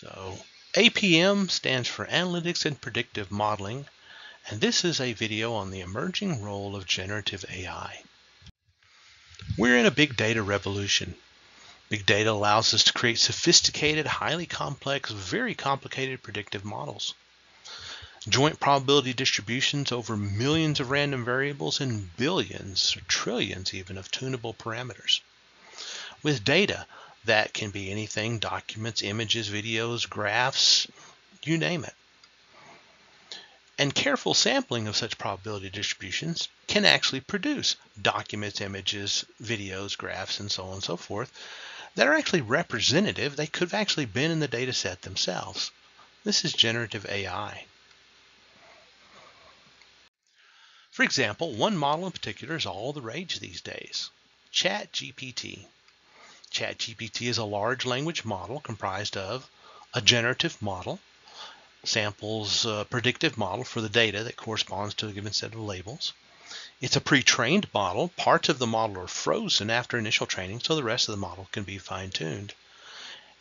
So APM stands for Analytics and Predictive Modeling, and this is a video on the emerging role of generative AI. We're in a big data revolution. Big data allows us to create sophisticated, highly complex, very complicated predictive models. Joint probability distributions over millions of random variables and billions or trillions even of tunable parameters. With data, that can be anything documents, images, videos, graphs, you name it. And careful sampling of such probability distributions can actually produce documents, images, videos, graphs, and so on and so forth that are actually representative. They could have actually been in the data set themselves. This is generative AI. For example, one model in particular is all the rage these days, ChatGPT. ChatGPT is a large language model comprised of a generative model, samples a predictive model for the data that corresponds to a given set of labels. It's a pre-trained model. Parts of the model are frozen after initial training, so the rest of the model can be fine-tuned.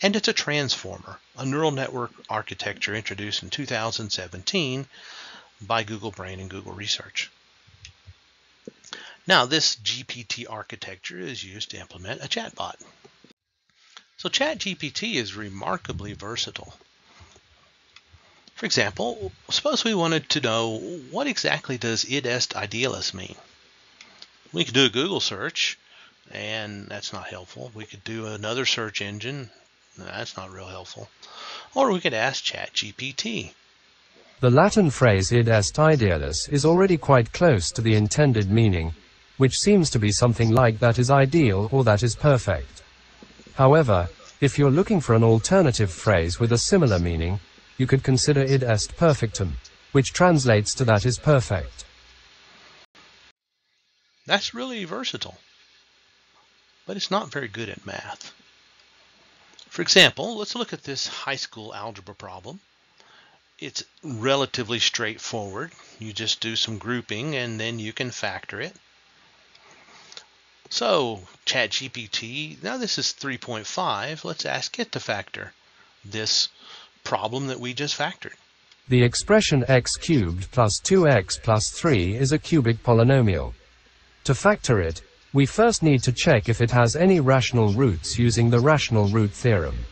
And it's a transformer, a neural network architecture introduced in 2017 by Google Brain and Google Research. Now, this GPT architecture is used to implement a chatbot. So ChatGPT is remarkably versatile. For example, suppose we wanted to know what exactly does id est idealis mean? We could do a Google search, and that's not helpful. We could do another search engine, that's not real helpful. Or we could ask ChatGPT. The Latin phrase id est idealis is already quite close to the intended meaning, which seems to be something like that is ideal or that is perfect. However, if you're looking for an alternative phrase with a similar meaning, you could consider id est perfectum, which translates to that is perfect. That's really versatile, but it's not very good at math. For example, let's look at this high school algebra problem. It's relatively straightforward. You just do some grouping and then you can factor it. So ChatGPT, now this is 3.5. Let's ask it to factor this problem that we just factored. The expression x cubed plus 2x plus 3 is a cubic polynomial. To factor it, we first need to check if it has any rational roots using the rational root theorem.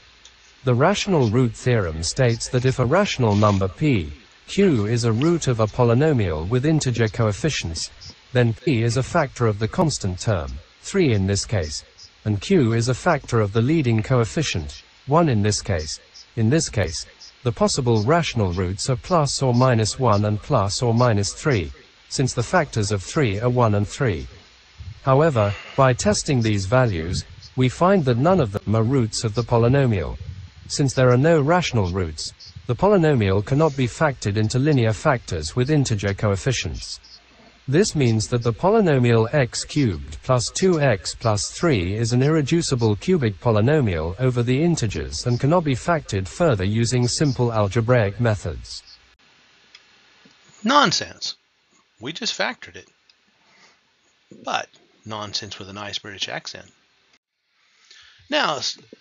The rational root theorem states that if a rational number p, q is a root of a polynomial with integer coefficients, then p is a factor of the constant term. 3 in this case, and q is a factor of the leading coefficient, 1 in this case. In this case, the possible rational roots are plus or minus 1 and plus or minus 3, since the factors of 3 are 1 and 3. However, by testing these values, we find that none of them are roots of the polynomial. Since there are no rational roots, the polynomial cannot be factored into linear factors with integer coefficients. This means that the polynomial x cubed plus 2x plus 3 is an irreducible cubic polynomial over the integers and cannot be factored further using simple algebraic methods. Nonsense. We just factored it. But nonsense with a nice British accent. Now,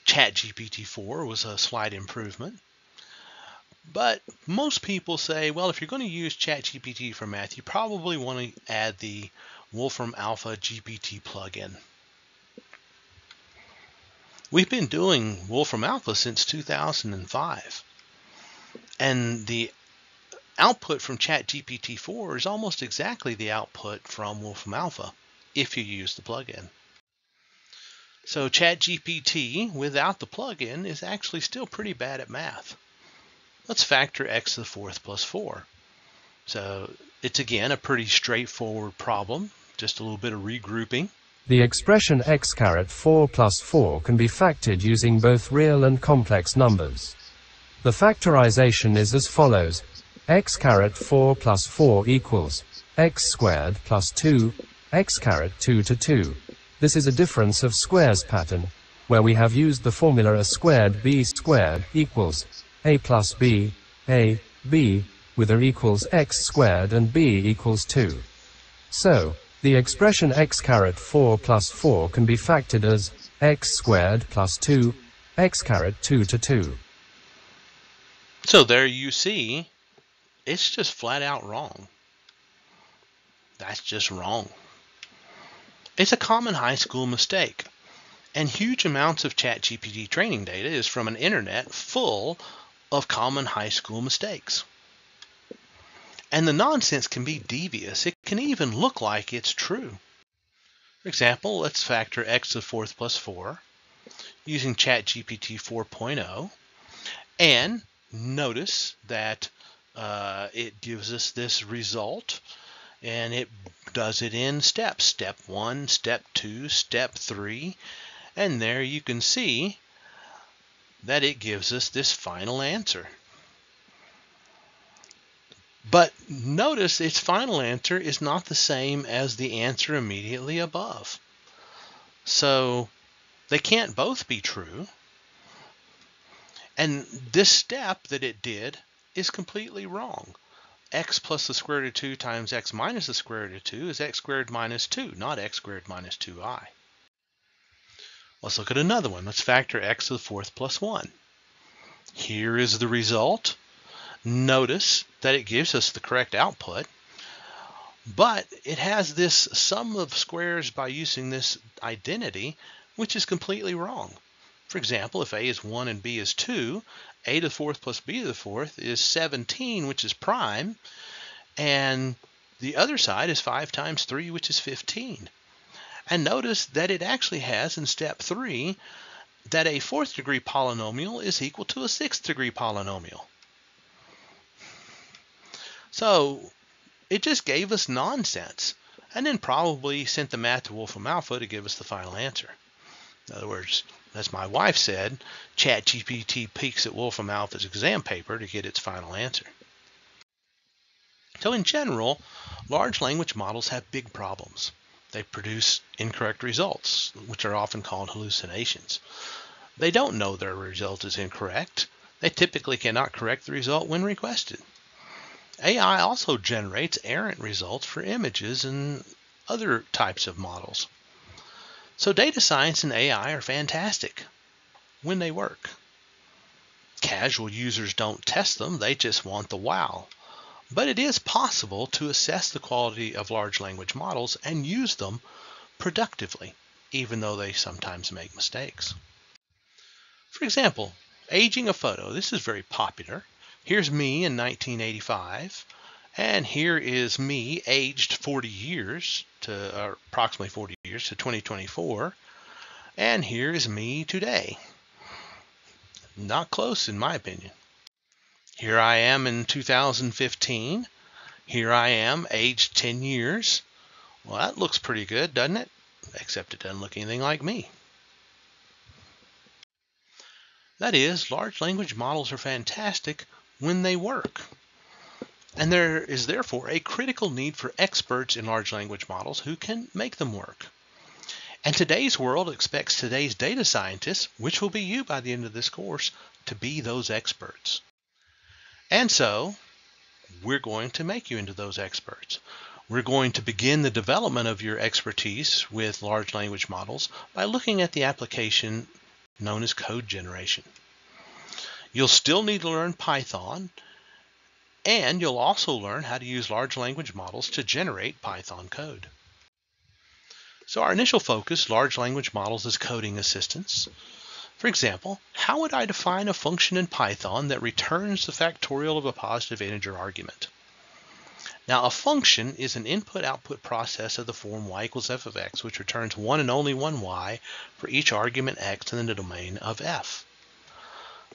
ChatGPT 4 was a slight improvement. But most people say, well, if you're going to use ChatGPT for math, you probably want to add the Wolfram Alpha GPT plugin. We've been doing Wolfram Alpha since 2005. And the output from ChatGPT 4 is almost exactly the output from Wolfram Alpha if you use the plugin. So ChatGPT without the plugin is actually still pretty bad at math. Let's factor x to the fourth plus 4. So it's again a pretty straightforward problem, just a little bit of regrouping. The expression x caret 4 plus 4 can be factored using both real and complex numbers. The factorization is as follows. x caret 4 plus 4 equals x squared plus 2, x caret 2 to 2. This is a difference of squares pattern, where we have used the formula a squared b squared equals a plus b, a, b, with a equals x squared and b equals 2. So, the expression x caret 4 plus 4 can be factored as x squared plus 2, x caret 2 to 2. So there you see, it's just flat out wrong. That's just wrong. It's a common high school mistake. And huge amounts of ChatGPT training data is from an internet full of common high school mistakes. And the nonsense can be devious. It can even look like it's true. For example, let's factor x to the fourth plus 4 using ChatGPT 4.0. And notice that uh, it gives us this result and it does it in steps. Step 1, Step 2, Step 3. And there you can see that it gives us this final answer. But notice its final answer is not the same as the answer immediately above. So they can't both be true. And this step that it did is completely wrong. x plus the square root of 2 times x minus the square root of 2 is x squared minus 2, not x squared minus 2i. Let's look at another one. Let's factor x to the fourth plus 1. Here is the result. Notice that it gives us the correct output, but it has this sum of squares by using this identity, which is completely wrong. For example, if a is 1 and b is 2, a to the fourth plus b to the fourth is 17, which is prime, and the other side is 5 times 3, which is 15. And notice that it actually has in step 3 that a fourth degree polynomial is equal to a sixth degree polynomial. So it just gave us nonsense and then probably sent the math to Wolfram Alpha to give us the final answer. In other words, as my wife said, ChatGPT peeks at Wolfram Alpha's exam paper to get its final answer. So in general, large language models have big problems. They produce incorrect results, which are often called hallucinations. They don't know their result is incorrect. They typically cannot correct the result when requested. AI also generates errant results for images and other types of models. So data science and AI are fantastic when they work. Casual users don't test them, they just want the wow. But it is possible to assess the quality of large language models and use them productively, even though they sometimes make mistakes. For example, aging a photo. This is very popular. Here's me in 1985, and here is me aged 40 years to approximately 40 years to 2024, and here is me today. Not close, in my opinion. Here I am in 2015. Here I am, aged 10 years. Well, that looks pretty good, doesn't it? Except it doesn't look anything like me. That is, large language models are fantastic when they work. And there is therefore a critical need for experts in large language models who can make them work. And today's world expects today's data scientists, which will be you by the end of this course, to be those experts. And so, we're going to make you into those experts. We're going to begin the development of your expertise with large language models by looking at the application known as code generation. You'll still need to learn Python, and you'll also learn how to use large language models to generate Python code. So our initial focus, large language models as coding assistants. For example, how would I define a function in Python that returns the factorial of a positive integer argument? Now, a function is an input-output process of the form y equals f of x, which returns one and only one y for each argument x in the domain of f.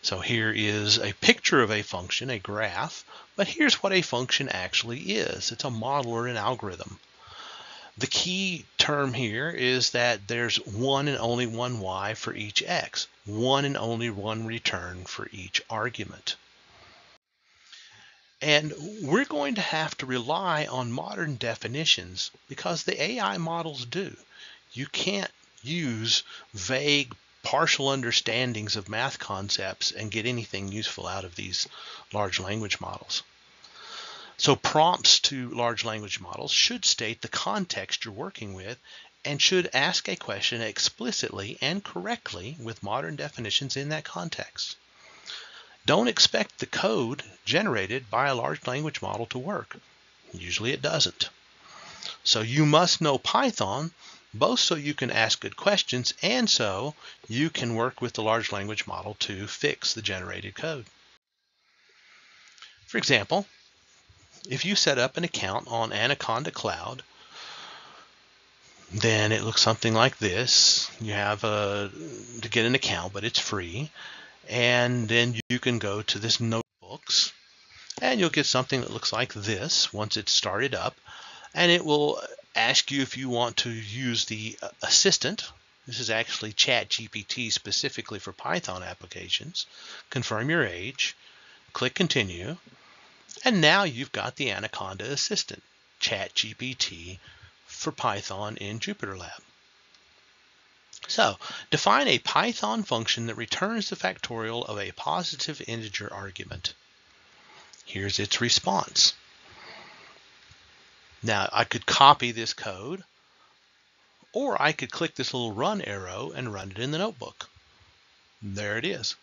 So here is a picture of a function, a graph, but here's what a function actually is. It's a model or an algorithm. The key term here is that there's one and only one y for each x, one and only one return for each argument. And we're going to have to rely on modern definitions because the AI models do. You can't use vague partial understandings of math concepts and get anything useful out of these large language models. So prompts to large language models should state the context you're working with and should ask a question explicitly and correctly with modern definitions in that context. don't expect the code generated by a large language model to work. Usually it doesn't. So you must know Python both so you can ask good questions and so you can work with the large language model to fix the generated code. For example, if you set up an account on Anaconda Cloud, then it looks something like this. You have a, to get an account, but it's free. And then you can go to this notebooks and you'll get something that looks like this once it's started up. And it will ask you if you want to use the assistant. This is actually ChatGPT specifically for Python applications. Confirm your age, click continue, and now you've got the Anaconda assistant, ChatGPT for Python in JupyterLab. So, define a Python function that returns the factorial of a positive integer argument. Here's its response. Now I could copy this code or I could click this little run arrow and run it in the notebook. There it is.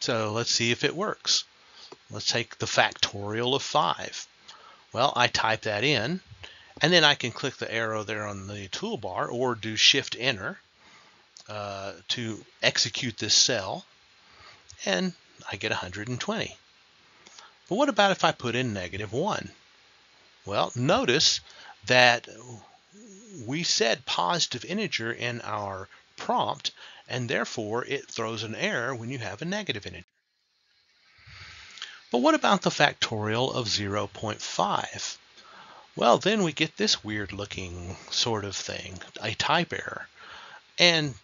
So let's see if it works. Let's take the factorial of 5. Well, I type that in, and then I can click the arrow there on the toolbar or do Shift Enter uh, to execute this cell, and I get 120. But what about if I put in negative 1? Well, notice that we said positive integer in our prompt, and therefore it throws an error when you have a negative integer. But what about the factorial of 0.5? Well, then we get this weird looking sort of thing, a type error. And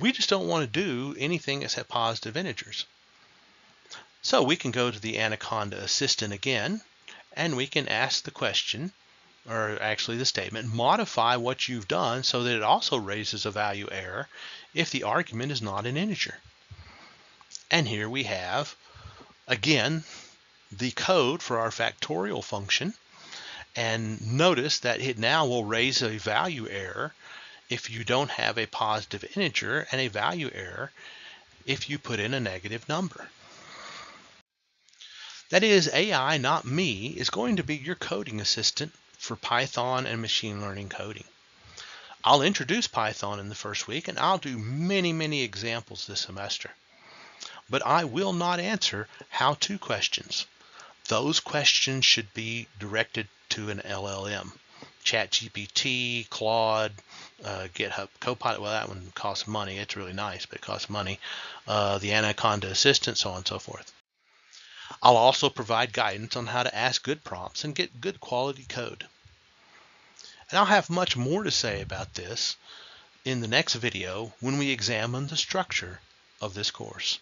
we just don't want to do anything except positive integers. So we can go to the Anaconda Assistant again and we can ask the question, or actually the statement, modify what you've done so that it also raises a value error if the argument is not an integer. And here we have, again, the code for our factorial function. And notice that it now will raise a value error if you don't have a positive integer and a value error if you put in a negative number. That is, AI, not me, is going to be your coding assistant for Python and machine learning coding. I'll introduce Python in the first week and I'll do many, many examples this semester. But I will not answer how-to questions. Those questions should be directed to an LLM. ChatGPT, Claude, uh, GitHub Copilot. Well, that one costs money. It's really nice, but it costs money. Uh, the Anaconda Assistant, so on and so forth. I'll also provide guidance on how to ask good prompts and get good quality code. And I'll have much more to say about this in the next video when we examine the structure of this course.